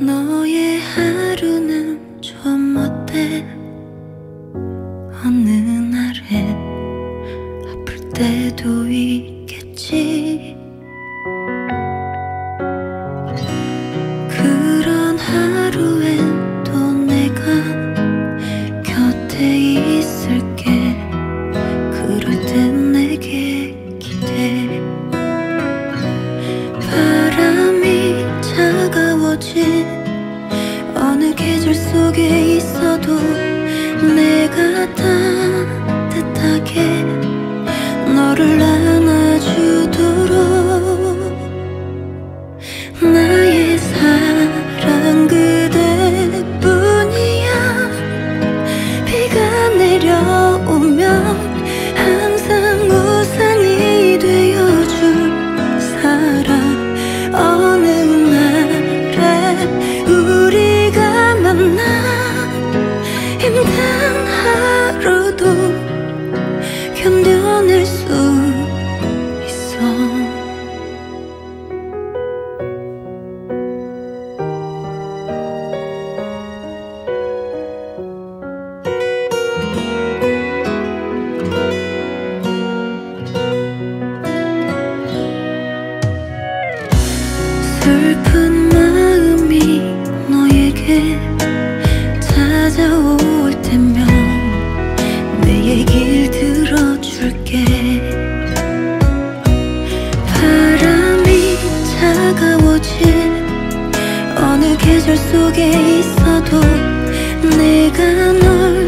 너의 하루는 좀 어때? 어느 날엔 아플 때도 있겠지. 슬픈 마음이 너에게 찾아올 때면 내 얘길 들어줄게. 바람이 차가워질 어느 계절 속에 있어도 내가 널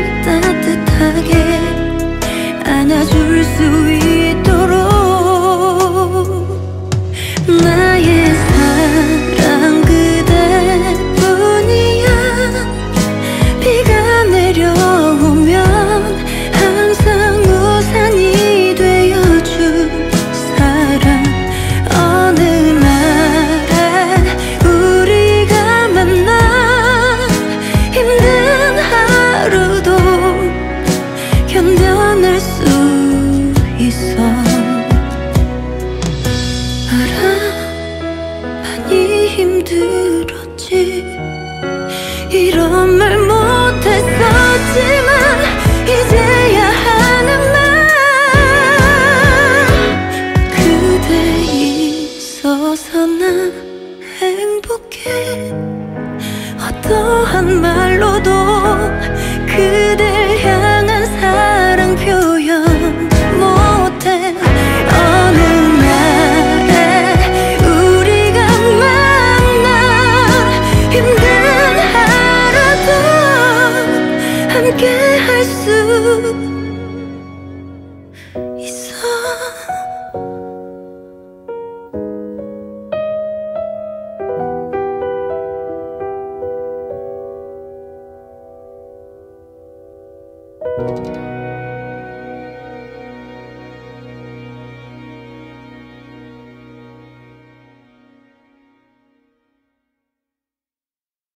이런 말 못했었지만 이제야 하는 말. 그대 있어서 난 행복해. 어떠한 할 수 있어